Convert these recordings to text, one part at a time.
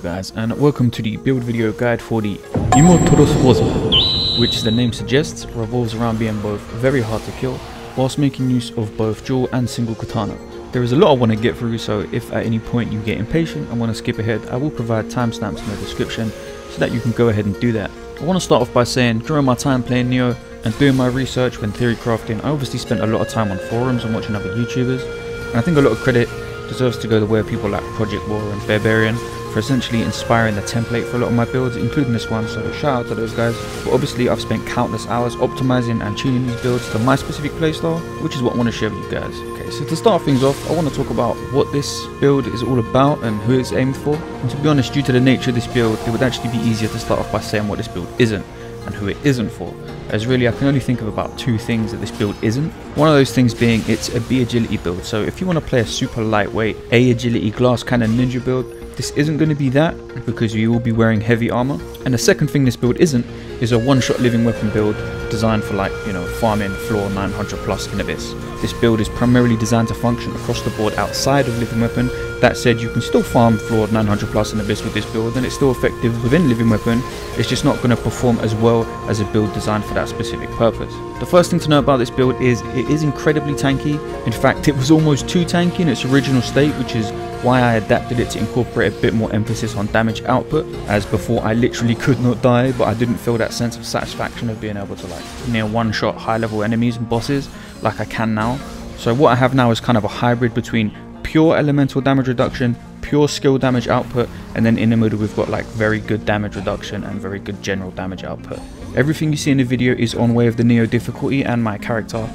Guys and welcome to the build video guide for the Immortal Swordsman, which the name suggests revolves around being both very hard to kill whilst making use of both dual and single katana. There is a lot I want to get through so if at any point you get impatient and want to skip ahead I will provide timestamps in the description so that you can go ahead and do that. I want to start off by saying during my time playing Nioh and doing my research when theory crafting I obviously spent a lot of time on forums and watching other YouTubers and I think a lot of credit deserves to go to where people like Project War and Barbarian for essentially inspiring the template for a lot of my builds, including this one, so shout out to those guys. But obviously I've spent countless hours optimizing and tuning these builds to my specific playstyle, which is what I want to share with you guys. Okay, so to start things off, I want to talk about what this build is all about and who it's aimed for. And to be honest, due to the nature of this build, it would actually be easier to start off by saying what this build isn't and who it isn't for as really I can only think of about two things that this build isn't. One of those things being it's a B agility build, so if you want to play a super lightweight A agility glass cannon ninja build, this isn't going to be that because you will be wearing heavy armor. And the second thing this build isn't is a one-shot living weapon build designed for like, you know, farming floor 900 plus in Abyss. This build is primarily designed to function across the board outside of living weapon. That said, you can still farm floor 900 plus in Abyss with this build and it's still effective within living weapon. It's just not going to perform as well as a build designed for that specific purpose. The first thing to know about this build is it is incredibly tanky. In fact, it was almost too tanky in its original state, which is why I adapted it to incorporate a bit more emphasis on damage output, as before I literally could not die, but I didn't feel that sense of satisfaction of being able to like near one shot high level enemies and bosses like I can now. So what I have now is kind of a hybrid between pure elemental damage reduction, pure skill damage output, and then in the middle we've got like very good damage reduction and very good general damage output. Everything you see in the video is on way of the Nioh difficulty and my character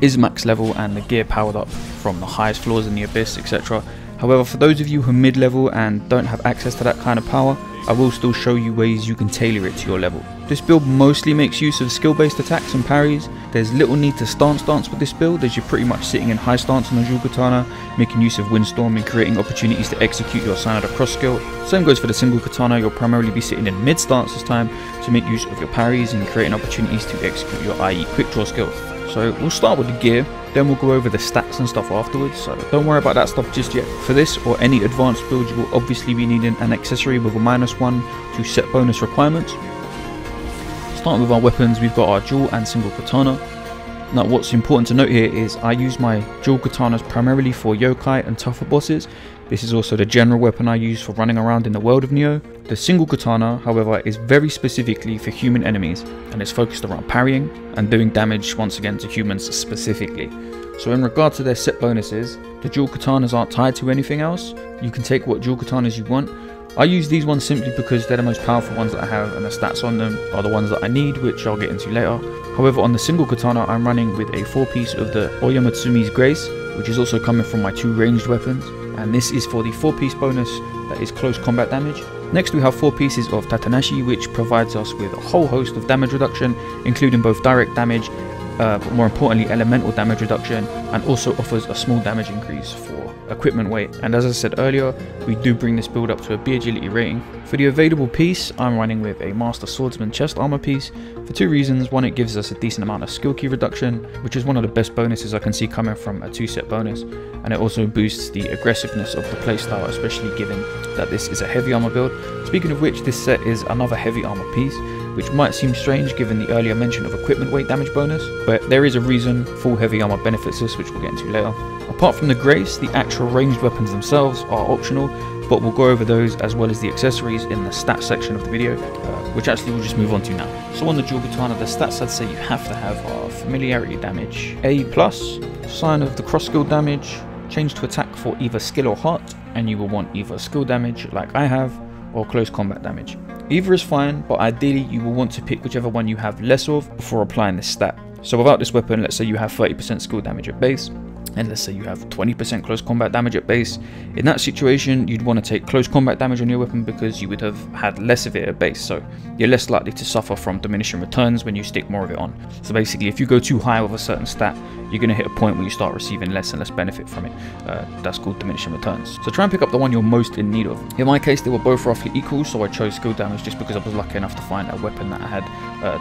is max level and the gear powered up from the highest floors in the abyss etc However, for those of you who are mid-level and don't have access to that kind of power, I will still show you ways you can tailor it to your level. This build mostly makes use of skill-based attacks and parries. There's little need to stance dance with this build as you're pretty much sitting in high stance on the dual katana, making use of windstorm and creating opportunities to execute your sign of the cross skill. Same goes for the single katana, you'll primarily be sitting in mid stance this time to make use of your parries and creating opportunities to execute your Iai quick draw skill. So we'll start with the gear, then we'll go over the stats and stuff afterwards, so don't worry about that stuff just yet. For this or any advanced build you will obviously be needing an accessory with a minus 1 to set bonus requirements. Starting with our weapons, we've got our dual and single katana. Now what's important to note here is I use my dual katanas primarily for yokai and tougher bosses. This is also the general weapon I use for running around in the world of Nioh. The single katana, however, is very specifically for human enemies and is focused around parrying and doing damage once again to humans specifically. So in regard to their set bonuses, the dual katanas aren't tied to anything else. You can take what dual katanas you want. I use these ones simply because they're the most powerful ones that I have and the stats on them are the ones that I need, which I'll get into later. However, on the single katana, I'm running with a 4-piece of the Oyamatsumi's Grace, which is also coming from my two ranged weapons, and this is for the 4-piece bonus that is close combat damage. Next we have 4 pieces of Tatenashi, which provides us with a whole host of damage reduction, including both direct damage, uh, but more importantly elemental damage reduction, and also offers a small damage increase for equipment weight and as I said earlier we do bring this build up to a B agility rating. For the available piece I'm running with a master swordsman chest armor piece for two reasons one it gives us a decent amount of skill ki reduction which is one of the best bonuses I can see coming from a two set bonus and it also boosts the aggressiveness of the playstyle especially given that this is a heavy armor build. Speaking of which this set is another heavy armor piece which might seem strange given the earlier mention of equipment weight damage bonus, but there is a reason full heavy armor benefits this which we'll get into later. Apart from the grace, the actual ranged weapons themselves are optional, but we'll go over those as well as the accessories in the stats section of the video, uh, which actually we'll just move on to now. So on the dual katana, the stats I'd say you have to have are familiarity damage, A+, plus, sign of the cross skill damage, change to attack for either skill or heart, and you will want either skill damage like I have, or close combat damage. Either is fine, but ideally you will want to pick whichever one you have less of before applying this stat. So without this weapon, let's say you have 30% skill damage at base, and let's say you have 20% close combat damage at base, in that situation you'd want to take close combat damage on your weapon because you would have had less of it at base, so you're less likely to suffer from diminishing returns when you stick more of it on. So basically if you go too high with a certain stat, you're going to hit a point where you start receiving less and less benefit from it. Uh, that's called diminishing returns. So try and pick up the one you're most in need of. In my case they were both roughly equal, so I chose skill damage just because I was lucky enough to find a weapon that had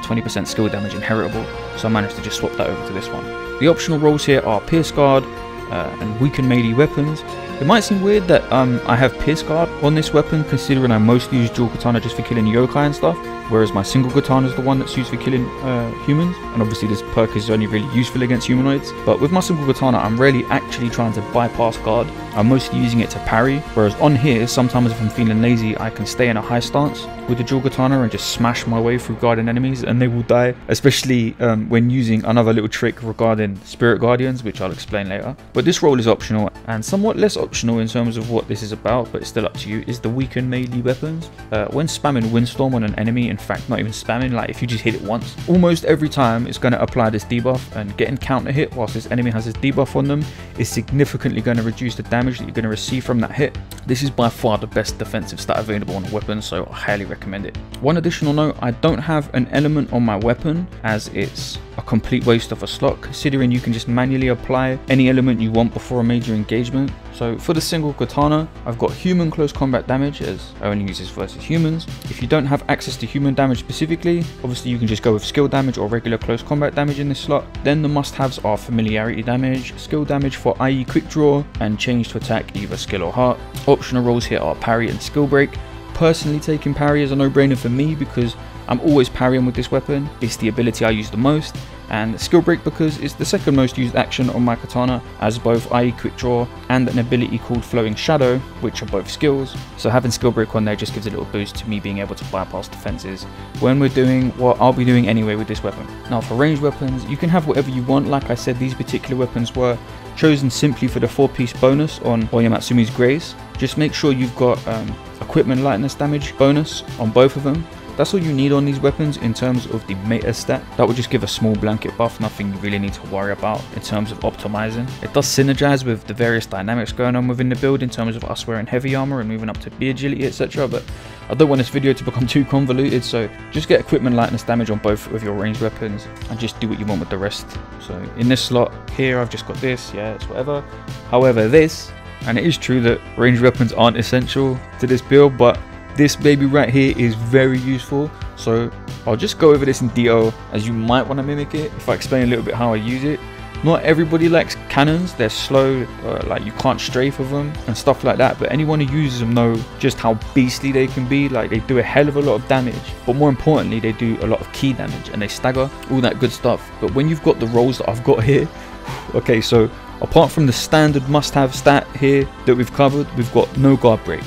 20% uh, skill damage inheritable, so I managed to just swap that over to this one. The optional rolls here are Pierce Guard uh, and Weaken melee weapons. It might seem weird that um, I have Pierce Guard on this weapon considering I mostly use dual katana just for killing yokai and stuff, whereas my single katana is the one that's used for killing uh, humans, and obviously this perk is only really useful against humanoids. But with my single katana I'm rarely actually trying to bypass guard, I'm mostly using it to parry, whereas on here sometimes if I'm feeling lazy I can stay in a high stance with the dual katana and just smash my way through guarding enemies and they will die, especially um, when using another little trick regarding spirit guardians, which I'll explain later. But this roll is optional and somewhat less optional in terms of what this is about, but it's still up to you, is the weaken melee weapons. Uh, when spamming Windstorm on an enemy, in fact not even spamming, like if you just hit it once, almost every time it's going to apply this debuff and getting counter hit whilst this enemy has this debuff on them is significantly going to reduce the damage that you're going to receive from that hit. This is by far the best defensive stat available on a weapon, so I highly recommend it. One additional note, I don't have an element on my weapon as it's a complete waste of a slot considering you can just manually apply any element you want before a major engagement. So for the single katana, I've got human close combat damage as I only use this versus humans. If you don't have access to human damage specifically, obviously you can just go with skill damage or regular close combat damage in this slot. Then the must-haves are familiarity damage, skill damage for Iai quick draw, and change to attack either skill or heart. Optional rolls here are parry and skill break. Personally taking parry is a no-brainer for me because I'm always parrying with this weapon, it's the ability I use the most, and skill break because it's the second most used action on my katana as both Iai quick draw and an ability called flowing shadow which are both skills. So having skill break on there just gives a little boost to me being able to bypass defenses when we're doing what I'll be doing anyway with this weapon. Now for ranged weapons you can have whatever you want. Like I said these particular weapons were chosen simply for the 4 piece bonus on Oyamatsumi's Grace. Just make sure you've got um, equipment lightness damage bonus on both of them that's all you need on these weapons in terms of the meta stat. That would just give a small blanket buff, nothing you really need to worry about in terms of optimizing. It does synergize with the various dynamics going on within the build in terms of us wearing heavy armor and moving up to B agility etc. But I don't want this video to become too convoluted so just get equipment lightness damage on both of your ranged weapons and just do what you want with the rest. So in this slot here I've just got this, yeah it's whatever. However this, and it is true that ranged weapons aren't essential to this build but this baby right here is very useful. So I'll just go over this in detail as you might want to mimic it if I explain a little bit how I use it. Not everybody likes cannons, they're slow, uh, like you can't strafe with them and stuff like that, but anyone who uses them know just how beastly they can be, like they do a hell of a lot of damage, but more importantly they do a lot of ki damage and they stagger, all that good stuff. But when you've got the rolls that I've got here, okay so apart from the standard must-have stat here that we've covered, we've got no guard break,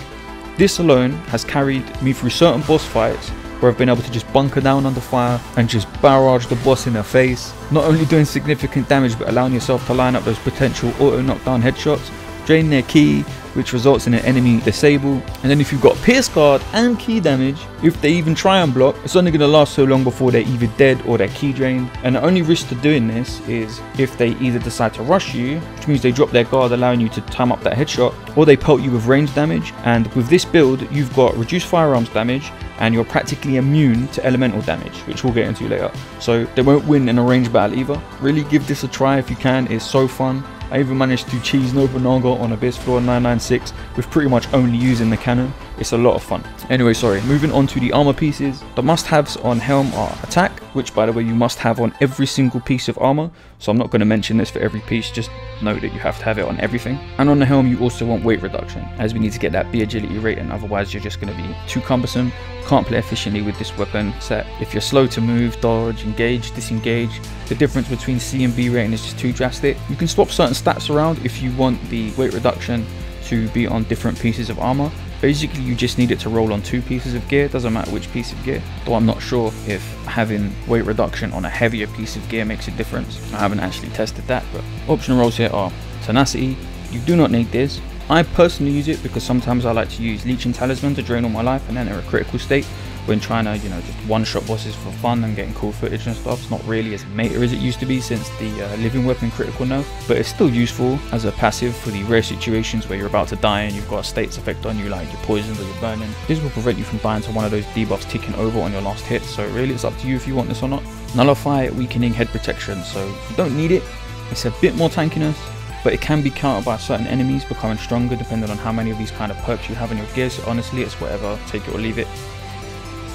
this alone has carried me through certain boss fights where I've been able to just bunker down under fire and just barrage the boss in the face, not only doing significant damage but allowing yourself to line up those potential auto knockdown headshots, drain their ki, which results in an enemy disable. And then if you've got pierce guard and Ki damage, if they even try and block, it's only going to last so long before they're either dead or they're ki drained. And the only risk to doing this is if they either decide to rush you, which means they drop their guard allowing you to time up that headshot, or they pelt you with range damage. And with this build, you've got reduced firearms damage, and you're practically immune to elemental damage, which we'll get into later. So they won't win in a range battle either. Really give this a try if you can, it's so fun. I even managed to cheese Nobunaga on a Abyss Floor 996 with pretty much only using the cannon. It's a lot of fun. Anyway, sorry, moving on to the armor pieces. The must-haves on Helm are attack, which by the way you must have on every single piece of armor. So I'm not going to mention this for every piece, just know that you have to have it on everything. And on the helm you also want weight reduction, as we need to get that B agility rating, otherwise you're just going to be too cumbersome. Can't play efficiently with this weapon set. If you're slow to move, dodge, engage, disengage, the difference between C and B rating is just too drastic. You can swap certain stats around if you want the weight reduction to be on different pieces of armor. Basically, you just need it to roll on two pieces of gear, doesn't matter which piece of gear. Though I'm not sure if having weight reduction on a heavier piece of gear makes a difference. I haven't actually tested that, but optional rolls here are tenacity. You do not need this. I personally use it because sometimes I like to use Leeching Talisman to drain all my life and then in a critical state when trying to, you know, just one-shot bosses for fun and getting cool footage and stuff. It's not really as meta as it used to be since the uh, Living Weapon critical nerf, but it's still useful as a passive for the rare situations where you're about to die and you've got a states effect on you like you're poisoned or you're burning. This will prevent you from dying to one of those debuffs ticking over on your last hit, so really it's up to you if you want this or not. Nullify weakening head protection, so you don't need it. It's a bit more tankiness, but it can be countered by certain enemies becoming stronger depending on how many of these kind of perks you have in your gear so honestly it's whatever take it or leave it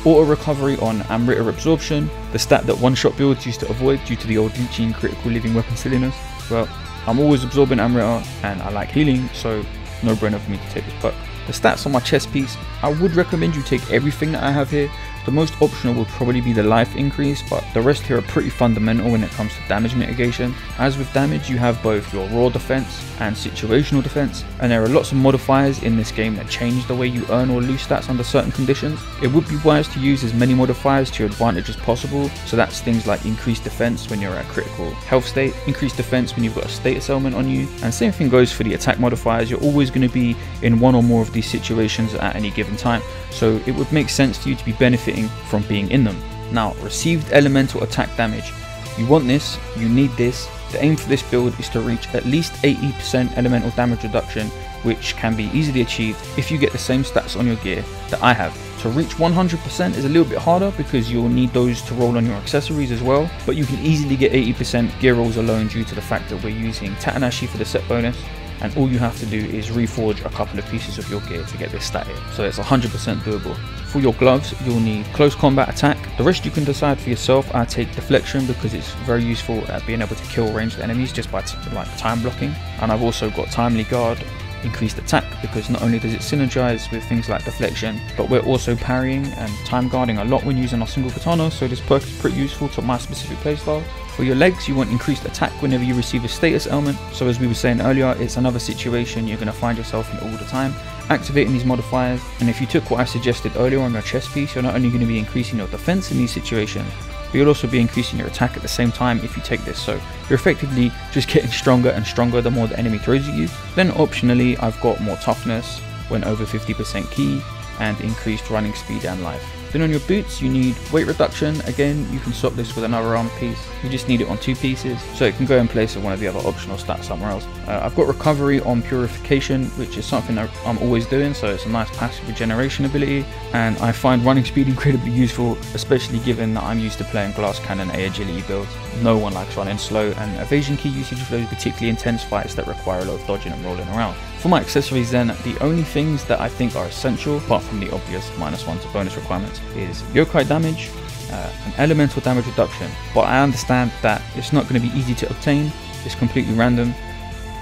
Auto recovery on Amrita absorption, the stat that one shot builds used to avoid due to the old leeching critical living weapon silliness. Well, I'm always absorbing Amrita and I like healing, so no brainer for me to take this perk. The stats on my chest piece, I would recommend you take everything that I have here, The most optional would probably be the life increase, but the rest here are pretty fundamental when it comes to damage mitigation. As with damage, you have both your raw defense and situational defense, and there are lots of modifiers in this game that change the way you earn or lose stats under certain conditions. It would be wise to use as many modifiers to your advantage as possible, so that's things like increased defense when you're at critical health state, increased defense when you've got a status element on you, and same thing goes for the attack modifiers, you're always going to be in one or more of these situations at any given time, so it would make sense for you to be benefiting from being in them. Now, received elemental attack damage. You want this, you need this. The aim for this build is to reach at least 80% elemental damage reduction, which can be easily achieved if you get the same stats on your gear that I have. To reach 100% is a little bit harder because you'll need those to roll on your accessories as well, but you can easily get 80% gear rolls alone due to the fact that we're using Tatenashi for the set bonus, and all you have to do is reforge a couple of pieces of your gear to get this stat here. So it's 100% doable. For your gloves, you'll need close combat attack. The rest you can decide for yourself. I take deflection because it's very useful at being able to kill ranged enemies just by like time blocking. And I've also got timely guard increased attack because not only does it synergize with things like deflection, but we're also parrying and time guarding a lot when using our single katana, so this perk is pretty useful to my specific playstyle. For your legs, you want increased attack whenever you receive a status element, so as we were saying earlier, it's another situation you're going to find yourself in all the time. Activating these modifiers, and if you took what I suggested earlier on your chest piece, you're not only going to be increasing your defense in these situations, but you'll also be increasing your attack at the same time if you take this. So you're effectively just getting stronger and stronger the more the enemy throws at you. Then optionally, I've got more toughness when over 50% ki, and increased running speed and life. Then on your boots, you need weight reduction. Again, you can swap this with another arm piece. You just need it on two pieces, so it can go in place of one of the other optional stats somewhere else. Uh, I've got recovery on purification, which is something I'm always doing, so it's a nice passive regeneration ability. And I find running speed incredibly useful, especially given that I'm used to playing glass cannon A agility builds. No one likes running slow, and evasion ki usage for those particularly intense fights that require a lot of dodging and rolling around. For my accessories then, the only things that I think are essential, apart from the obvious minus one to bonus requirements, is yokai damage, uh, an elemental damage reduction. But I understand that it's not going to be easy to obtain, it's completely random.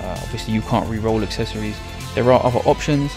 Uh, obviously you can't re-roll accessories. There are other options.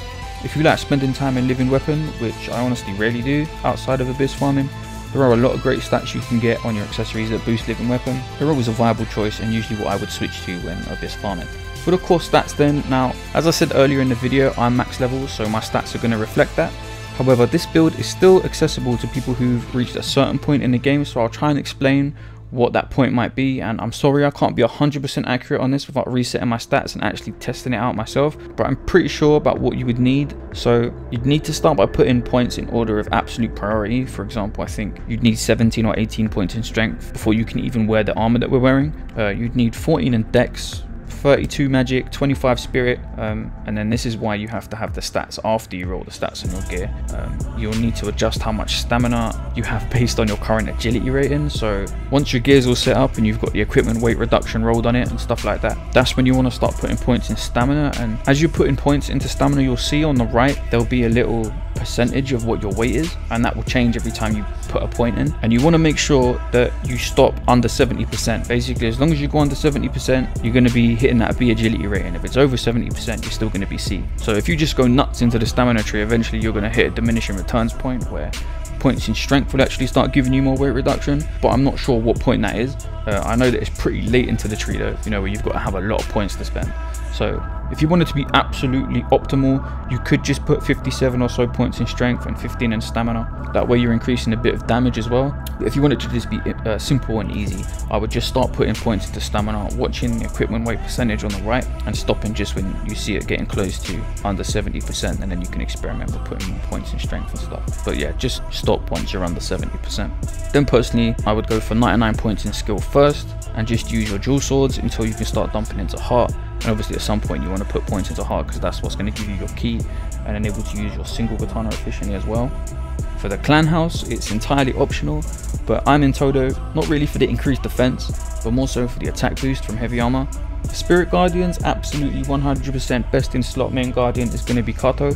If you like spending time in living weapon, which I honestly rarely do outside of abyss farming, there are a lot of great stats you can get on your accessories that boost living weapon. They're always a viable choice and usually what I would switch to when abyss farming. For the core stats then, now as I said earlier in the video I'm max level so my stats are going to reflect that. However this build is still accessible to people who've reached a certain point in the game so I'll try and explain what that point might be and I'm sorry I can't be 100% accurate on this without resetting my stats and actually testing it out myself but I'm pretty sure about what you would need. So you'd need to start by putting points in order of absolute priority. For example I think you'd need 17 or 18 points in strength before you can even wear the armor that we're wearing. Uh, you'd need 14 in dex 32 magic, 25 spirit, um, and then this is why you have to have the stats after you roll the stats on your gear. Um, you'll need to adjust how much stamina you have based on your current agility rating. So once your gear's all set up and you've got the equipment weight reduction rolled on it and stuff like that, that's when you want to start putting points in stamina. And as you're putting points into stamina, you'll see on the right there'll be a little percentage of what your weight is and that will change every time you put a point in. And you want to make sure that you stop under 70% basically as long as you go under 70% you're going to be hitting that B agility rating if it's over 70% you're still going to be C. So if you just go nuts into the stamina tree eventually you're going to hit a diminishing returns point where points in strength will actually start giving you more weight reduction. But I'm not sure what point that is. Uh, I know that it's pretty late into the tree though you know where you've got to have a lot of points to spend so if you wanted to be absolutely optimal, you could just put 57 or so points in strength and 15 in stamina. That way you're increasing a bit of damage as well. But if you wanted to just be uh, simple and easy, I would just start putting points into stamina, watching the equipment weight percentage on the right, and stopping just when you see it getting close to under 70%, and then you can experiment with putting more points in strength and stuff. But yeah, just stop once you're under 70%. Then personally, I would go for 99 points in skill first, and just use your dual swords until you can start dumping into heart and obviously at some point you want to put points into heart because that's what's going to give you your ki and enable to use your single katana efficiently as well. For the clan house it's entirely optional but i'm in todo not really for the increased defense but more so for the attack boost from heavy armor. Spirit guardians absolutely 100% best in slot main guardian is going to be kato.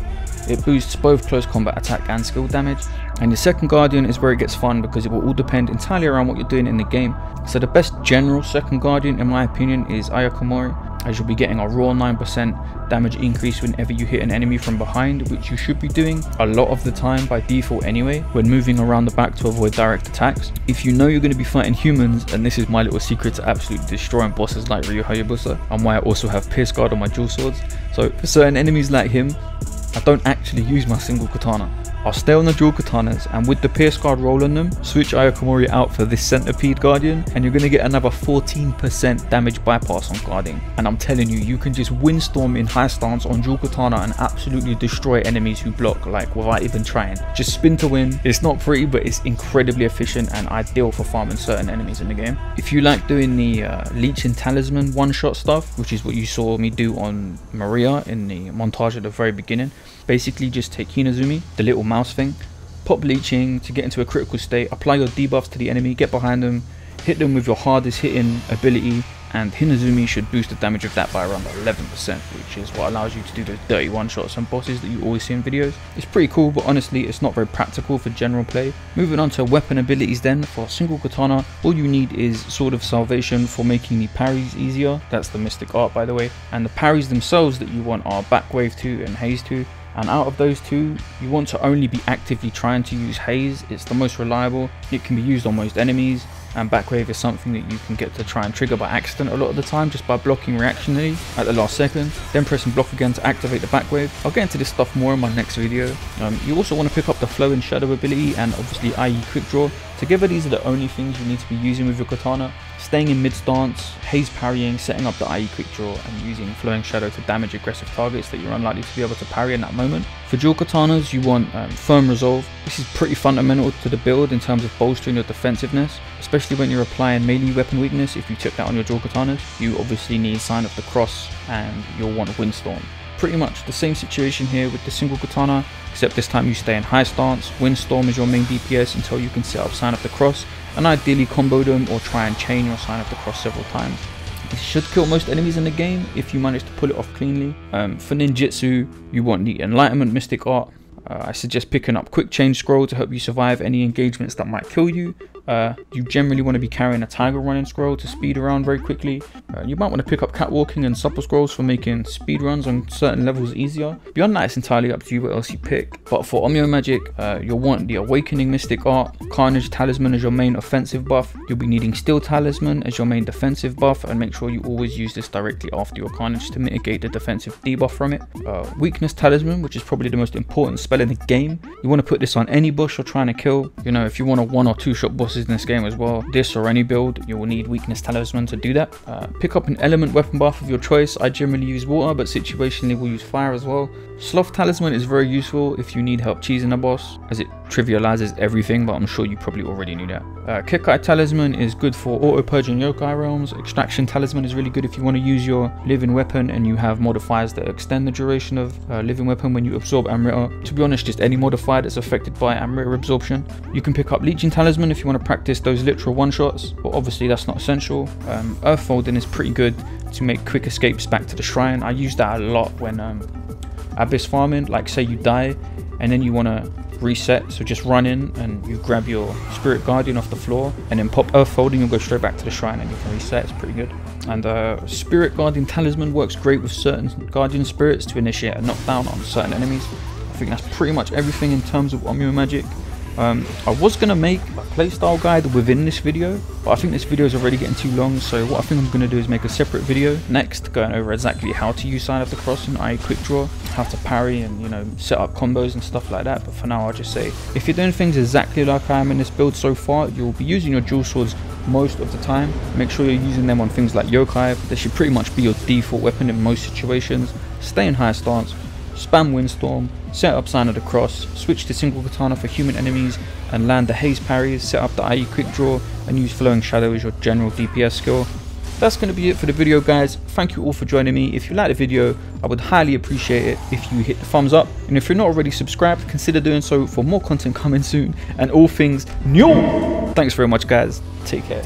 It boosts both close combat attack and skill damage And your second Guardian is where it gets fun because it will all depend entirely around what you're doing in the game. So the best general second Guardian in my opinion is Ayakomori as you'll be getting a raw 9% damage increase whenever you hit an enemy from behind which you should be doing a lot of the time by default anyway when moving around the back to avoid direct attacks. If you know you're going to be fighting humans and this is my little secret to absolutely destroying bosses like Ryu Hayabusa and why I also have Pierce Guard on my dual swords. So for certain enemies like him I don't actually use my single katana. I'll stay on the dual katanas and with the pierce guard roll on them, switch Ayakomori out for this centipede guardian and you're going to get another 14% damage bypass on guarding. And I'm telling you, you can just windstorm in high stance on dual katana and absolutely destroy enemies who block like without even trying. Just spin to win. It's not pretty but it's incredibly efficient and ideal for farming certain enemies in the game. If you like doing the uh, leeching talisman one shot stuff, which is what you saw me do on Maria in the montage at the very beginning, basically just take Hinazumi, the little mouse thing, pop leeching to get into a critical state, apply your debuffs to the enemy, get behind them, hit them with your hardest hitting ability, and Hinazumi should boost the damage of that by around 11%, which is what allows you to do those dirty one-shots on bosses that you always see in videos. It's pretty cool, but honestly, it's not very practical for general play. Moving on to weapon abilities then, for a single katana, all you need is Sword of Salvation for making the parries easier, that's the Mystic Art by the way, and the parries themselves that you want are Backwave 2 and Haze 2, and out of those two you want to only be actively trying to use haze. It's the most reliable. It can be used on most enemies. And backwave is something that you can get to try and trigger by accident a lot of the time just by blocking reactionary at the last second then pressing block again to activate the backwave i'll get into this stuff more in my next video. Um, you also want to pick up the Flowing Shadow ability and obviously iai quick draw together these are the only things you need to be using with your katana staying in mid stance, haze parrying, setting up the Iai quick draw and using flowing shadow to damage aggressive targets that you're unlikely to be able to parry in that moment. For dual katanas you want um, firm resolve. This is pretty fundamental to the build in terms of bolstering your defensiveness, especially when you're applying melee weapon weakness if you took that on your dual katanas. You obviously need sign of the cross and you'll want windstorm. Pretty much the same situation here with the single katana, except this time you stay in high stance, windstorm is your main DPS until you can set up sign of the cross and ideally combo them or try and chain your sign of the cross several times. This should kill most enemies in the game if you manage to pull it off cleanly. Um, for ninjutsu, you want the Enlightenment Mystic Art. Uh, I suggest picking up Quick Change Scroll to help you survive any engagements that might kill you. Uh, you generally want to be carrying a Tiger Running Scroll to speed around very quickly. Uh, you might want to pick up Catwalking and Supple Scrolls for making speed runs on certain levels easier. Beyond that, it's entirely up to you what else you pick. But for Onmyo Magic, uh, you'll want the Awakening Mystic Art, Carnage Talisman as your main offensive buff. You'll be needing Steel Talisman as your main defensive buff, and make sure you always use this directly after your Carnage to mitigate the defensive debuff from it. Uh, weakness Talisman, which is probably the most important spell in the game. You want to put this on any bush you're trying to kill. You know, if you want a one or two shot in this game as well, this or any build, you will need Weakness Talisman to do that. Uh, pick up an element weapon buff of your choice. I generally use water, but situationally we'll use fire as well. Sloth Talisman is very useful if you need help cheesing a boss, as it trivializes everything, but I'm sure you probably already knew that. Uh, Kekai Talisman is good for auto purging yokai realms. Extraction Talisman is really good if you want to use your living weapon and you have modifiers that extend the duration of uh, living weapon when you absorb Amrita. To be honest, just any modifier that's affected by Amrita absorption. You can pick up Leeching Talisman if you want to practice those literal one-shots, but obviously that's not essential. Um, Earth Folding is pretty good to make quick escapes back to the shrine. I use that a lot when um, abyss farming like say you die and then you want to reset so just run in and you grab your spirit guardian off the floor and then pop earth folding you'll go straight back to the shrine and you can reset. It's pretty good. And uh, spirit guardian talisman works great with certain guardian spirits to initiate a knockdown on certain enemies. I think that's pretty much everything in terms of Onmyo magic um, I was going to make a playstyle guide within this video, but I think this video is already getting too long, so what I think I'm going to do is make a separate video next, going over exactly how to use Sign of the Cross and Iai Quick Draw, how to parry and, you know, set up combos and stuff like that, but for now I'll just say, if you're doing things exactly like I am in this build so far, you'll be using your dual swords most of the time. Make sure you're using them on things like yokai, they should pretty much be your default weapon in most situations. Stay in high stance, spam Windstorm, set up Sign of the Cross, switch to single katana for human enemies and land the haze parries, set up the Iai quick draw and use flowing shadow as your general DPS skill. That's going to be it for the video guys, thank you all for joining me, if you like the video I would highly appreciate it if you hit the thumbs up and if you're not already subscribed consider doing so for more content coming soon and all things new. Thanks very much guys, take care.